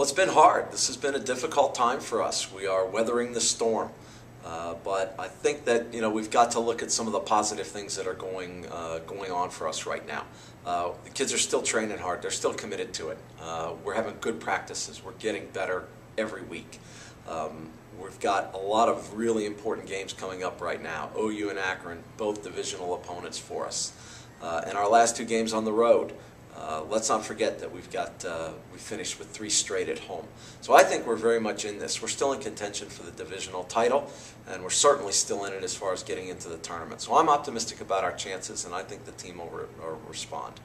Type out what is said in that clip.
Well, it's been hard. This has been a difficult time for us. We are weathering the storm. Uh, but I think that you know we've got to look at some of the positive things that are going uh, going on for us right now. Uh, the kids are still training hard. They're still committed to it. Uh, we're having good practices. We're getting better every week. Um, we've got a lot of really important games coming up right now. OU and Akron, both divisional opponents for us, uh, and our last two games on the road. Uh, let's not forget that we've got uh, we finished with three straight at home. So I think we're very much in this. We're still in contention for the divisional title, and we're certainly still in it as far as getting into the tournament. So I'm optimistic about our chances, and I think the team will, re- will respond.